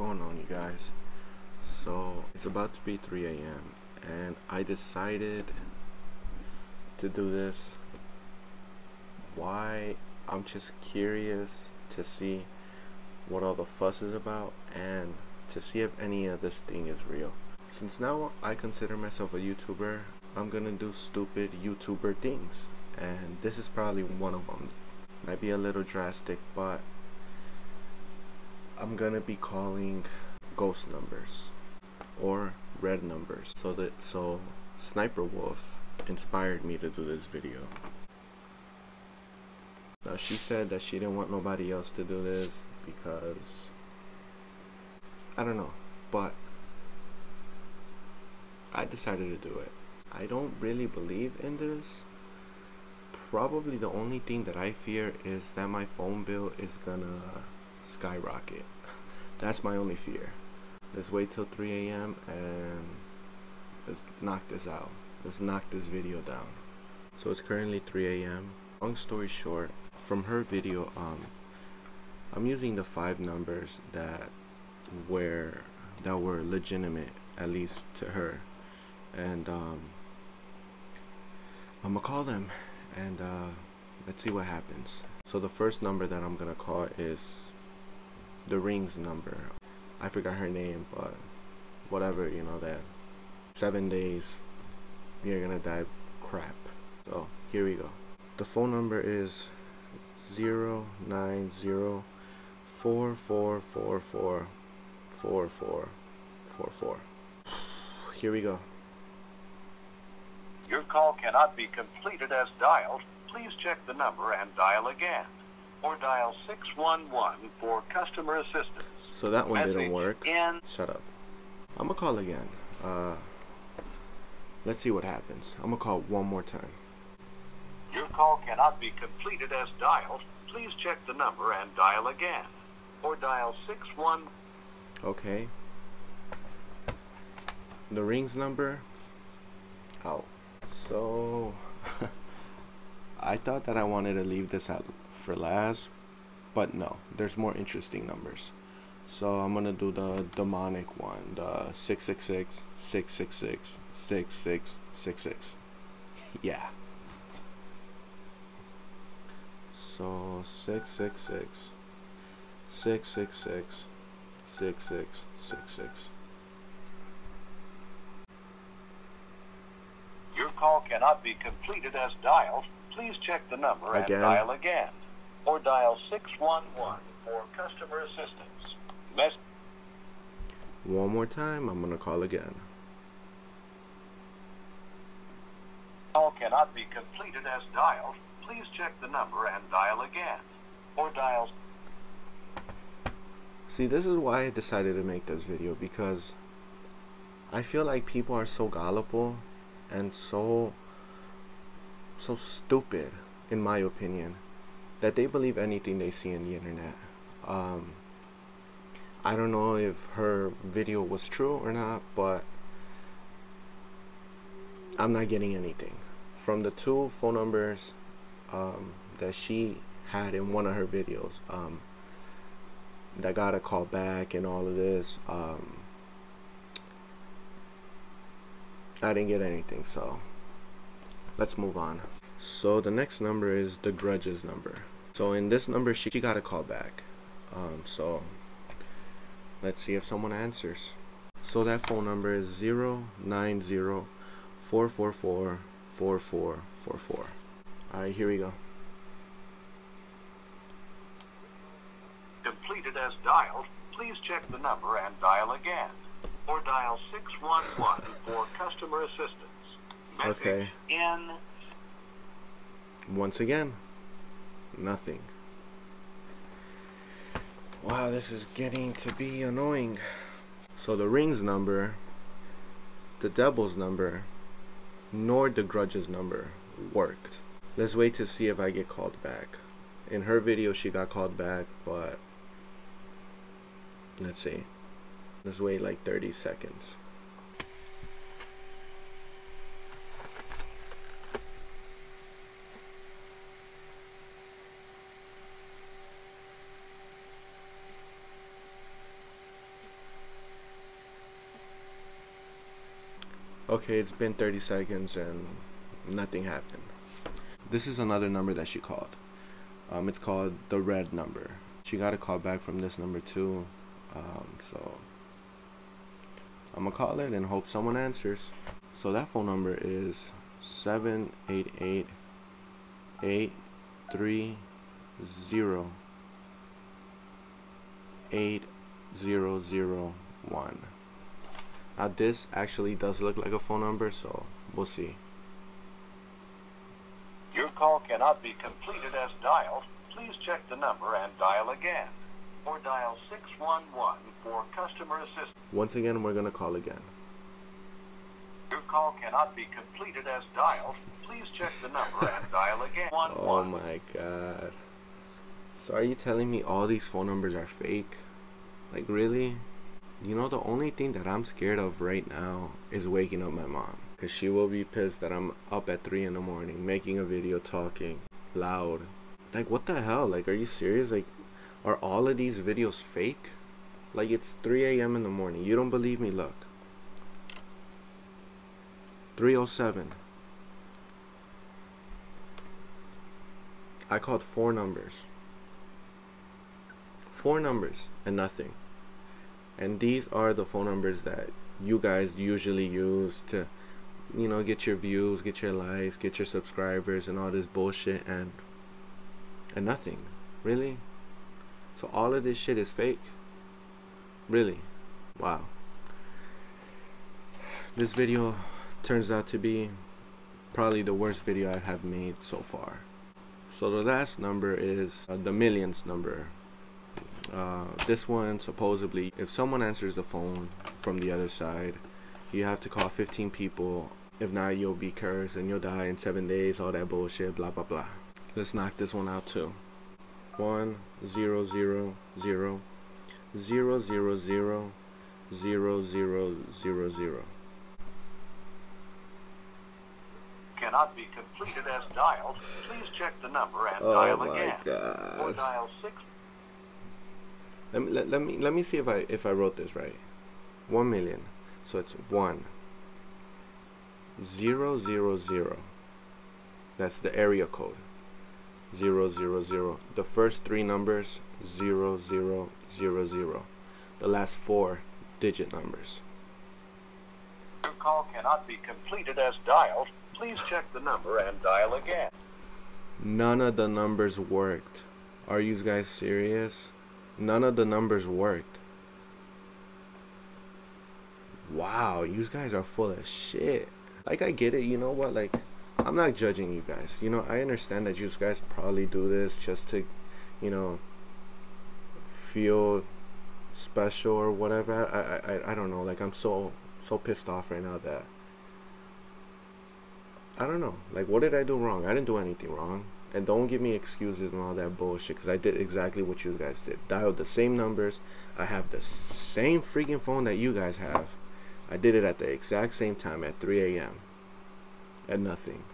going on you guys? So it's about to be 3 a.m and I decided to do this. Why? I'm just curious to see what all the fuss is about and to see if any of this thing is real. Since now I consider myself a YouTuber I'm gonna do stupid YouTuber things and this is probably one of them might be a little drastic but I'm gonna be calling ghost numbers or red numbers. So that so Sniper Wolf inspired me to do this video. Now she said that she didn't want nobody else to do this because I don't know but I decided to do it. I don't really believe in this. Probably the only thing that I fear is that my phone bill is gonna skyrocket. That's my only fear. Let's wait till 3 a.m. and let's knock this out. Let's knock this video down. So it's currently 3 a.m. Long story short, from her video, um, I'm using the five numbers that were that were legitimate, at least to her, and um, I'm gonna call them, and uh, let's see what happens. So the first number that I'm gonna call is the rings number. I forgot her name, but whatever, you know, that seven days you're gonna die crap. So here we go. The phone number is 09044444444. Here we go. Your call cannot be completed as dialed. Please check the number and dial again or dial 611 for customer assistance. So that one didn't work. In Shut up. I'm gonna call again. Uh, let's see what happens. I'm gonna call one more time. your call cannot be completed as dialed. Please check the number and dial again or dial 611 Okay. The rings number. Out. So I thought that I wanted to leave this at for last, but no. There's more interesting numbers. So I'm gonna do the demonic one, the 666 666 6666. Yeah. So 666 666 6666. Your call cannot be completed as dialed. Please check the number Again. and dial again or dial 611 for customer assistance. Mess One more time, I'm gonna call again. call cannot be completed as dialed. Please check the number and dial again or dial See, this is why I decided to make this video because I feel like people are so gullible and so so stupid, in my opinion, that they believe anything they see in the internet. Um, I don't know if her video was true or not, but I'm not getting anything from the two phone numbers um, that she had in one of her videos. Um, that got a call back and all of this. Um, I didn't get anything, so let's move on. So the next number is the grudges number. So in this number, she, she got a call back. Um, so let's see if someone answers. So that phone number is zero nine zero four four four four four four four. All right, here we go. completed as dialed. Please check the number and dial again or dial 611 for customer assistance. Message Okay. in Once again, nothing. Wow, this is getting to be annoying. So the rings number, the devil's number, nor the grudges number worked. Let's wait to see if I get called back. In her video, she got called back, but let's see. Let's wait like 30 seconds. Okay, it's been 30 seconds and nothing happened. This is another number that she called. Um, it's called the red number. She got a call back from this number too. Um, so I'm gonna call it and hope someone answers. So that phone number is 788 830 8001. Now this actually does look like a phone number, so we'll see. Your call cannot be completed as dialed. Please check the number and dial again. Or dial 611 for customer assistance. Once again, we're gonna call again. Your call cannot be completed as dialed. Please check the number and dial again. One Oh one. my god. So are you telling me all these phone numbers are fake? Like really? You know the only thing that I'm scared of right now is waking up my mom. Cause she will be pissed that I'm up at 3 in the morning making a video talking loud. Like what the hell? Like are you serious? Like are all of these videos fake? Like it's 3 a.m. in the morning. You don't believe me? Look. 307. I called four numbers. Four numbers and nothing. And these are the phone numbers that you guys usually use to, you know, get your views, get your likes, get your subscribers, and all this bullshit, and and nothing, really. So all of this shit is fake. Really, wow. This video turns out to be probably the worst video I have made so far. So the last number is uh, the millions number. Uh, this one supposedly, if someone answers the phone from the other side, you have to call 15 people. If not, you'll be cursed and you'll die in seven days. All that bullshit, blah blah blah. Let's knock this one out too. One zero zero zero zero zero zero zero zero zero zero. Cannot be completed as dialed. Please check the number and Oh dial again. Or god. dial 6 Let me let, let me let me see if I if I wrote this right. One million. So it's one zero zero zero. That's the area code. Zero zero zero. The first three numbers zero zero zero zero. The last four digit numbers. Your call cannot be completed as dialed. Please check the number and dial again. None of the numbers worked. Are you guys serious? None of the numbers worked. Wow, you guys are full of shit. Like I get it, you know what? Like I'm not judging you guys. You know, I understand that you guys probably do this just to, you know, feel special or whatever. I I I, don't know. Like I'm so so pissed off right now that I don't know. Like, what did I do wrong? I didn't do anything wrong. And don't give me excuses and all that bullshit, because I did exactly what you guys did. Dialed the same numbers. I have the same freaking phone that you guys have. I did it at the exact same time at 3 a.m. At nothing.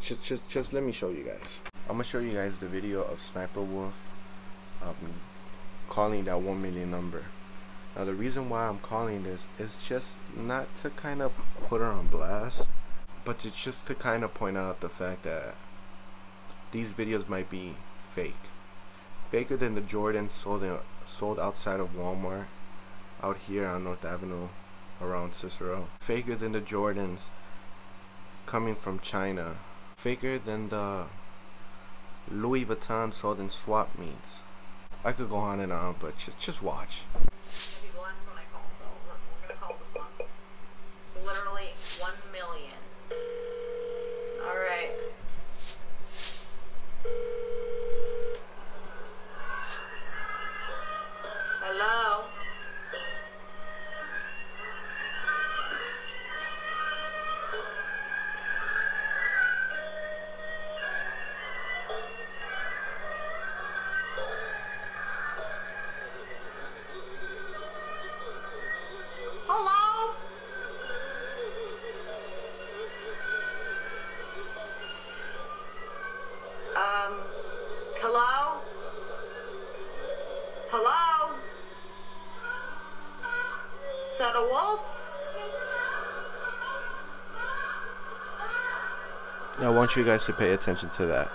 Just, just, just let me show you guys. I'm gonna show you guys the video of Sniper Wolf um, calling that 1 million number. Now the reason why I'm calling this is just not to kind of put her on blast, but it's just to kind of point out the fact that these videos might be fake. Faker than the Jordans sold in, sold outside of Walmart out here on North Avenue around Cicero. Faker than the Jordans coming from China. Faker than the Louis Vuitton sold in swap meets. I could go on and on, but just just watch. It'll be the want you guys to pay attention to that.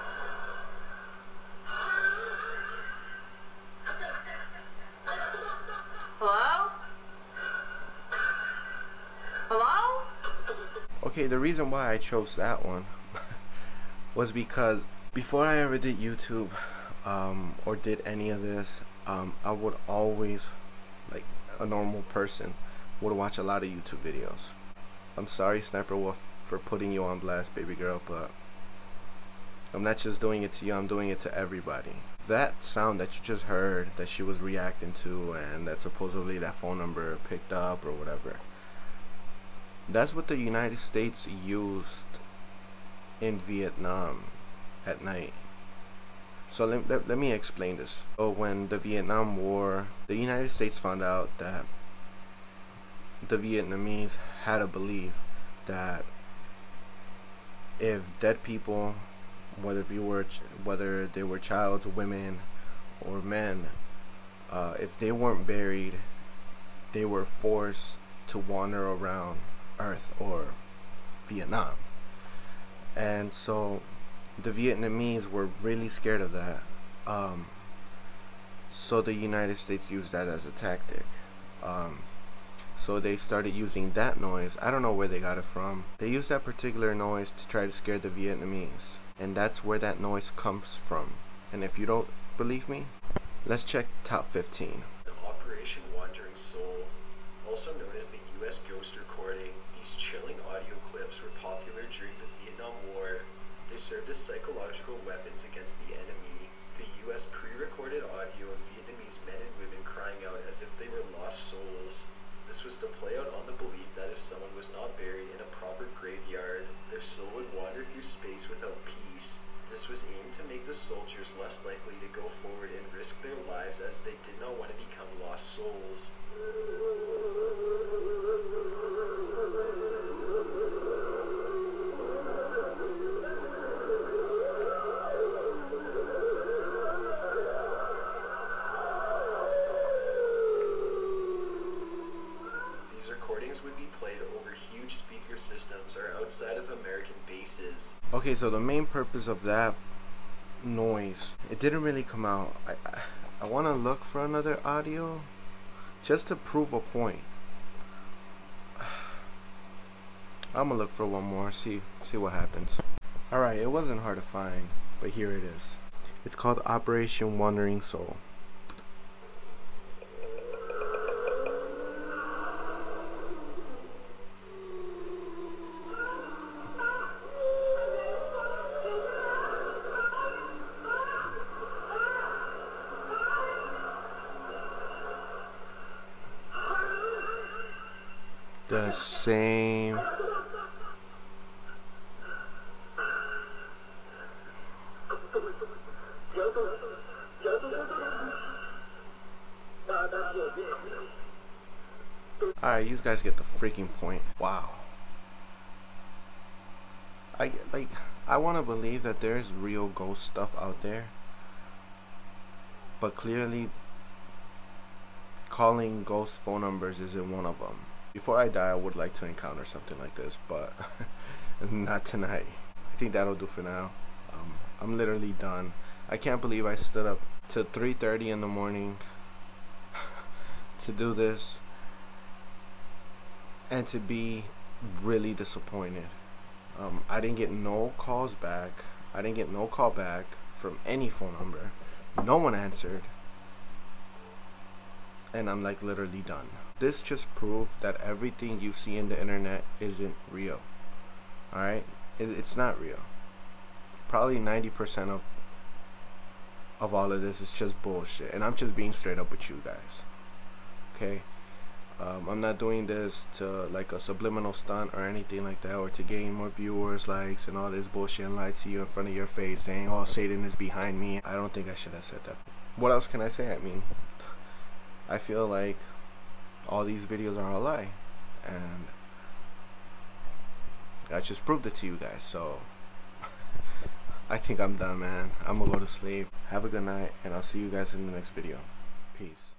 Hello? Hello? Okay, the reason why I chose that one was because before I ever did YouTube um, or did any of this, um, I would always, like a normal person, would watch a lot of YouTube videos. I'm sorry, Sniper Wolf, for putting you on blast, baby girl, but I'm not just doing it to you, I'm doing it to everybody. That sound that you just heard that she was reacting to and that supposedly that phone number picked up or whatever, that's what the United States used in Vietnam at night. So let, let, let me explain this. So when the Vietnam War, the United States found out that the Vietnamese had a belief that if dead people, whether if you were whether they were childs, women, or men, uh, if they weren't buried, they were forced to wander around Earth or Vietnam. And so the Vietnamese were really scared of that. Um, so the United States used that as a tactic. Um, so they started using that noise. I don't know where they got it from. They used that particular noise to try to scare the Vietnamese. And that's where that noise comes from. And if you don't believe me, let's check top 15. Operation Wandering Soul, also known as the US Ghost Recording, these chilling audio clips were popular during the Vietnam War. They served as psychological weapons against the enemy. The US pre-recorded audio of Vietnamese men and women crying out as if they were lost souls. This was to play out on the belief that if someone was not buried in a proper graveyard, their soul would wander through space without peace. This was aimed to make the soldiers less likely to go forward and risk their lives as they did not want to become lost souls. Okay, so the main purpose of that noise, it didn't really come out. I, I, I want to look for another audio just to prove a point. I'm gonna look for one more, see see what happens. Alright, it wasn't hard to find, but here it is. It's called Operation Wandering Soul. The same Alright, you guys get the freaking point. Wow. I like I want to believe that there's real ghost stuff out there. But clearly calling ghost phone numbers isn't one of them. Before I die, I would like to encounter something like this, but not tonight. I think that'll do for now. Um, I'm literally done. I can't believe I stood up till 3:30 in the morning to do this and to be really disappointed. Um, I didn't get no calls back. I didn't get no call back from any phone number. No one answered. And I'm like literally done. This just proved that everything you see in the internet isn't real. Alright? It, it's not real. Probably 90% of of all of this is just bullshit. And I'm just being straight up with you guys. Okay? Um, I'm not doing this to like a subliminal stunt or anything like that or to gain more viewers, likes, and all this bullshit and lie to you in front of your face saying, oh, Satan is behind me. I don't think I should have said that. What else can I say? I mean, I feel like all these videos are a lie. And I just proved it to you guys. So I think I'm done, man. I'm to go to sleep. Have a good night, and I'll see you guys in the next video. Peace.